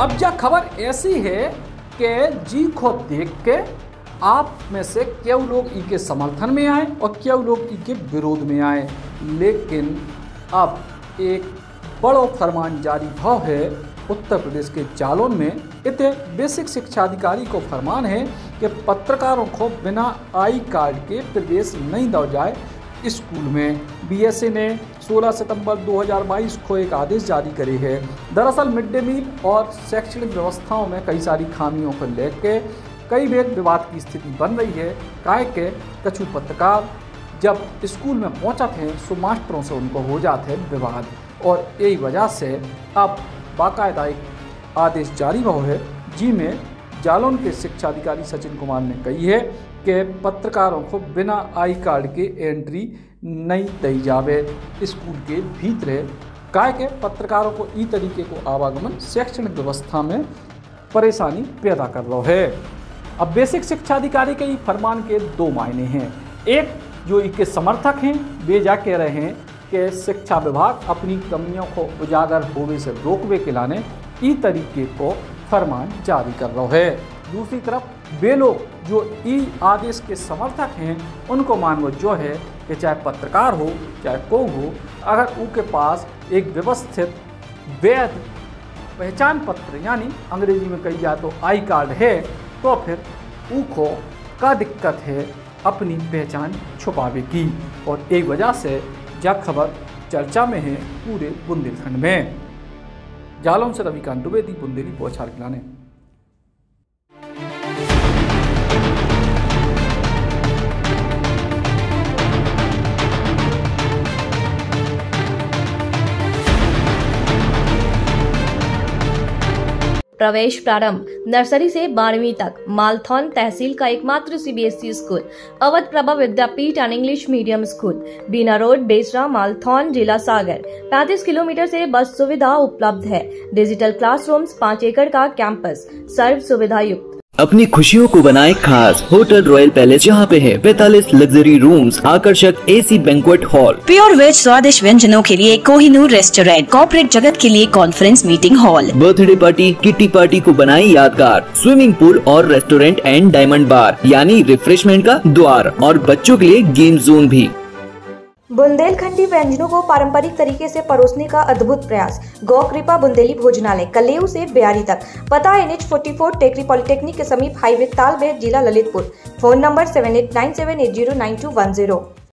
ऐसी है कि जी को देख के आप में से क्यों लोग ई के समर्थन में आए और क्यों लोग ई के विरोध में आए? लेकिन अब एक बड़ो फरमान जारी भाव है, उत्तर प्रदेश के जालौन में। इतने बेसिक शिक्षा अधिकारी को फरमान है कि पत्रकारों को बिना आई कार्ड के प्रवेश नहीं दिया जाए स्कूल में। बीएसए ने 16 सितंबर 2022 को एक आदेश जारी करे है। दरअसल मिड डे मील और शैक्षणिक व्यवस्थाओं में कई सारी खामियों को लेकर कई बेर विवाद की स्थिति बन रही है। काय के कछु पत्रकार जब स्कूल में पहुँचा थे सो मास्टरों से उनको हो जाते हैं विवाद और यही वजह से अब बाकायदा एक आदेश जारी हुआ है, जी में जालौन के शिक्षा अधिकारी सचिन कुमार ने कही है कि पत्रकारों को बिना आई कार्ड के एंट्री नहीं दी जावे। स्कूल के भीतर काय के पत्रकारों को ई तरीके को आवागमन, शैक्षणिक व्यवस्था में परेशानी पैदा कर रहा है। अब बेसिक शिक्षा अधिकारी के फरमान के दो मायने हैं। एक, जो इसके समर्थक हैं, वे जा कह रहे हैं कि शिक्षा विभाग अपनी कमियों को उजागर होने से रोकवे के लाने ई तरीके को फरमान जारी कर रहा है। दूसरी तरफ़, वे लोग जो ई आदेश के समर्थक हैं, उनको मानव जो है कि चाहे पत्रकार हो, चाहे को हो, अगर उनके पास एक व्यवस्थित, वैध पहचान पत्र, यानी अंग्रेज़ी में कही जाए तो आई कार्ड है तो फिर उनको का दिक्कत है अपनी पहचान छुपावे की और एक वजह से यह खबर चर्चा में है पूरे बुंदेलखंड में। जालौन से रविकांत द्विवेदी बुंदेली पहुंचार खिलाने। प्रवेश प्रारंभ, नर्सरी से बारहवीं तक, मालथौन तहसील का एकमात्र CBSE school, Awadh Prabha Vidyapeeth and English medium school Bina road, Besra, Malthone, जिला सागर 35 किलोमीटर से बस सुविधा उपलब्ध है। डिजिटल क्लासरूम्स पाँच एकड़ का कैंपस सर्व सुविधा युक्त अपनी खुशियों को बनाए खास होटल रॉयल पैलेस जहाँ पे है 45 लग्जरी रूम्स आकर्षक AC banquet hall pure veg स्वादिष्ट व्यंजनों के लिए कोहिनूर रेस्टोरेंट कॉर्पोरेट जगत के लिए conference meeting hall birthday party kitty party को बनाए यादगार। स्विमिंग पूल और रेस्टोरेंट एंड डायमंड बार यानी रिफ्रेशमेंट का द्वार। और बच्चों के लिए गेम जोन भी। बुंदेलखंडी व्यंजनों को पारंपरिक तरीके से परोसने का अद्भुत प्रयास। गौ कृपा बुंदेली भोजनालय, कलेऊ से बिहारी तक। पता N H forty four, Tekri polytechnic के समीप हाईवे तालबेर, जिला Lalitpur. Phone number seven eight nine seven eight zero nine two one zero.